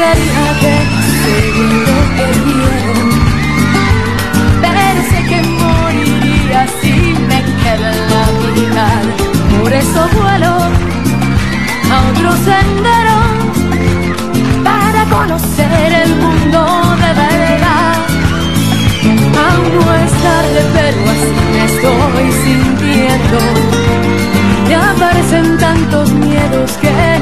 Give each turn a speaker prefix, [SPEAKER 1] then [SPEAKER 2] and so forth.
[SPEAKER 1] juraría que lo que quiero. Pero que moriría si me queda la mitad. Por eso vuelo a otro sendero para conocer el mundo de verdad. Aún no es tarde, pero así me estoy sintiendo. Me aparecen tantos miedos que